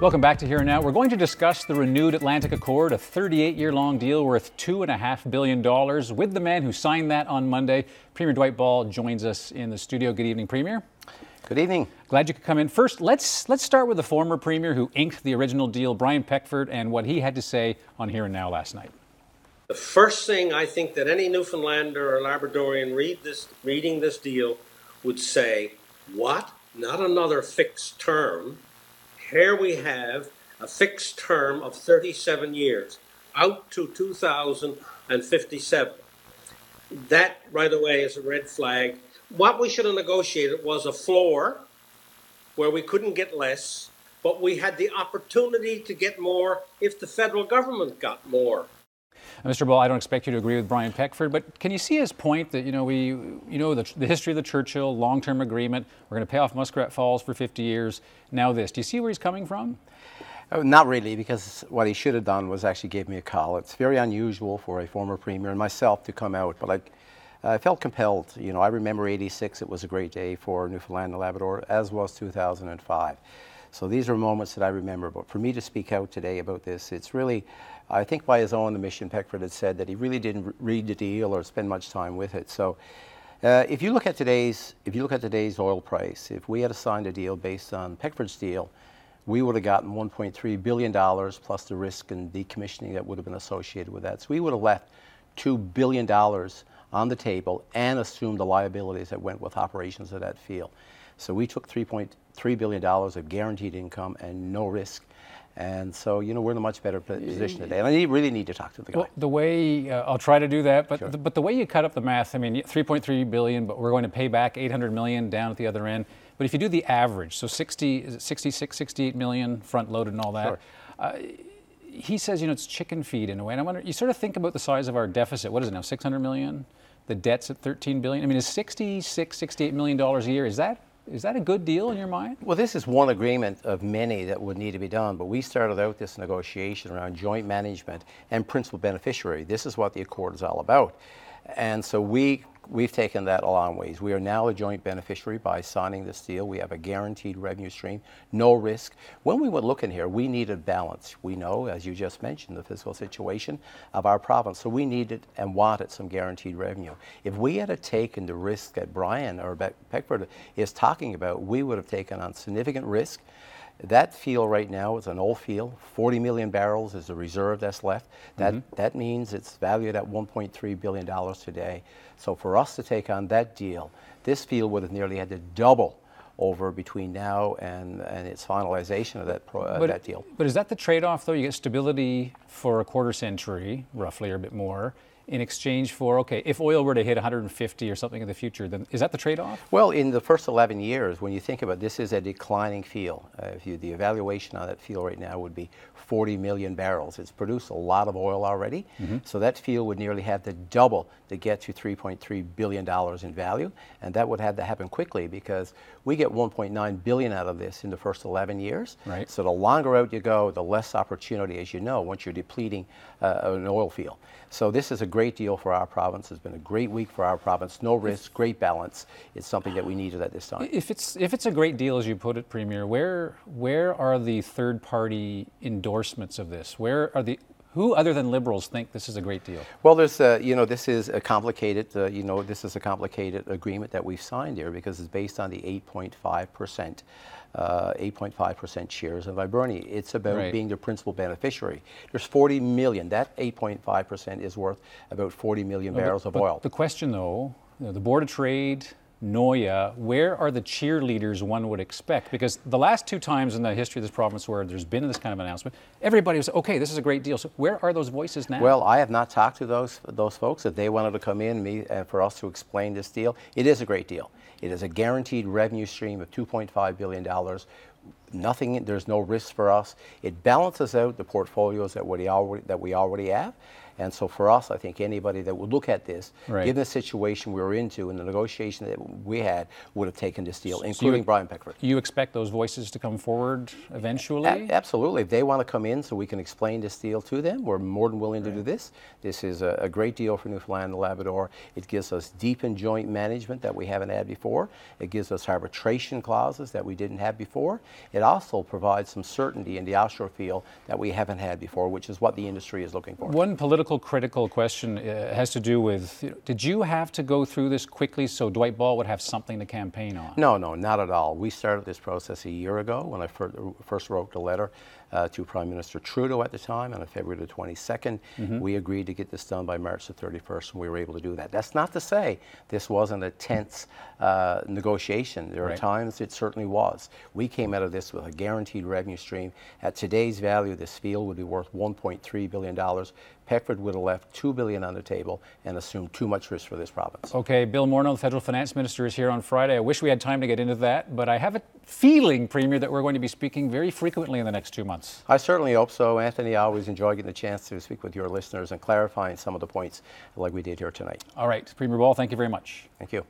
Welcome back to Here and Now. We're going to discuss the renewed Atlantic Accord, a 38 year long deal worth $2.5 billion, with the man who signed that on Monday. Premier Dwight Ball joins us in the studio. Good evening, Premier. Good evening. Glad you could come in. First, let's let's start with the former premier who inked the original deal, Brian Peckford, and what he had to say on Here and Now last night. The first thing I think that any Newfoundlander or Labradorian read this, reading this deal would say, "What? Not another fixed term? Here we have a fixed term of 37 years, out to 2057. That, right away, is a red flag. What we should have negotiated was a floor where we couldn't get less, but we had the opportunity to get more if the federal government got more. Mr. Ball, I don't expect you to agree with Brian Peckford, but can you see his point that you know we, you know, the, the history of the Churchill long-term agreement? We're going to pay off Muskrat Falls for 50 years. Now this. Do you see where he's coming from? Oh, not really, because what he should have done was actually give me a call. It's very unusual for a former premier and myself to come out, but I, I felt compelled. You know, I remember '86; it was a great day for Newfoundland and Labrador, as was 2005. So these are moments that I remember. But for me to speak out today about this, it's really I think by his own admission, Peckford had said that he really didn't read the deal or spend much time with it. So uh, if you look at today's if you look at today's oil price, if we had signed a deal based on Peckford's deal, we would have gotten 1.3 billion dollars plus the risk and decommissioning that would have been associated with that. So we would have left two billion dollars on the table and assumed the liabilities that went with operations of that field. So we took 3.3 billion dollars of guaranteed income and no risk. And so, you know, we're in a much better position today. And I really need to talk to the guy. Well, the way uh, I'll try to do that, but sure. the, but the way you cut up the math, I mean, 3.3 billion, but we're going to pay back 800 million down at the other end. But if you do the average, so 60, is it 66, 68 million front loaded and all that. Sure. Uh, he says, you know, it's chicken feed in a way. And I wonder, you sort of think about the size of our deficit. What is it now, 600 million? The debt's at 13 billion. I mean, is 66, 68 million dollars a year, is that is that a good deal in your mind? Well, this is one agreement of many that would need to be done, but we started out this negotiation around joint management and principal beneficiary. This is what the accord is all about. And so we we've taken that a long ways. We are now a joint beneficiary by signing this deal. We have a guaranteed revenue stream, no risk. When we were looking here, we needed balance. We know, as you just mentioned, the fiscal situation of our province. So we needed and wanted some guaranteed revenue. If we had taken the risk that Brian or Peckford is talking about, we would have taken on significant risk. That field right now is an old field. 40 million barrels is the reserve that's left. That, mm-hmm. that means it's valued at $1.3 billion today. So for us to take on that deal, this field would have nearly had to double over between now and, and its finalization of that, pro, uh, but, that deal. But is that the trade off, though? You get stability for a quarter century, roughly, or a bit more in exchange for okay if oil were to hit 150 or something in the future then is that the trade-off? Well in the first 11 years when you think about it, this is a declining field. Uh, if you, the evaluation on that field right now would be 40 million barrels. It's produced a lot of oil already. Mm-hmm. so that field would nearly have to double to get to 3.3 billion dollars in value. And that would have to happen quickly because we get 1.9 billion out of this in the first 11 years. Right. So the longer out you go the less opportunity as you know once you're depleting uh, an oil field. So this is a great deal for our province. It's been a great week for our province. No risk, great balance. It's something that we needed at this time. If it's if it's a great deal, as you put it, Premier, where where are the third party endorsements of this? Where are the who other than liberals think this is a great deal? Well, there's, uh, you know, this is a complicated, uh, you know, this is a complicated agreement that we've signed here because it's based on the 8.5 percent, 8.5 percent shares of Hibernia. It's about right. being the principal beneficiary. There's 40 million. That 8.5 percent is worth about 40 million no, barrels but, of but oil. The question, though, you know, the Board of Trade, NOIA, where are the cheerleaders one would expect? Because the last two times in the history of this province where there's been this kind of announcement, everybody was, okay, this is a great deal. So where are those voices now? Well, I have not talked to those, those folks. If they wanted to come in me, uh, for us to explain this deal, it is a great deal. It is a guaranteed revenue stream of $2.5 billion. Nothing, there's no risk for us. It balances out the portfolios that we already, that we already have. And so for us, I think anybody that would look at this, right. given the situation we were into and the negotiation that we had, would have taken this deal, so including you, Brian Peckford. You expect those voices to come forward eventually? A- absolutely. If they want to come in so we can explain this deal to them, we're more than willing right. to do this. This is a, a, great deal for Newfoundland and Labrador. It gives us deep and joint management that we haven't had before. It gives us arbitration clauses that we didn't have before. It also provides some certainty in the offshore field that we haven't had before, which is what the industry is looking for. One political critical question uh, has to do with you know, did you have to go through this quickly so Dwight Ball would have something to campaign on? No, no, not at all. We started this process a year ago when I fir- first wrote the letter uh, to Prime Minister Trudeau at the time, and on February the 22nd, we agreed to get this done by March the 31st, and we were able to do that. That's not to say this wasn't a tense uh, negotiation. There are times it certainly was. We came out of this with a guaranteed revenue stream. At today's value, this field would be worth 1.3 billion dollars. Peckford would have left 2 billion on the table and assumed too much risk for this province. Okay, Bill Morneau, the federal finance minister, is here on Friday. I wish we had time to get into that, but I have a feeling, Premier, that we're going to be speaking very frequently in the next two months. I certainly hope so, Anthony. I always enjoy getting the chance to speak with your listeners and clarifying some of the points like we did here tonight. All right, Premier Ball, thank you very much. Thank you.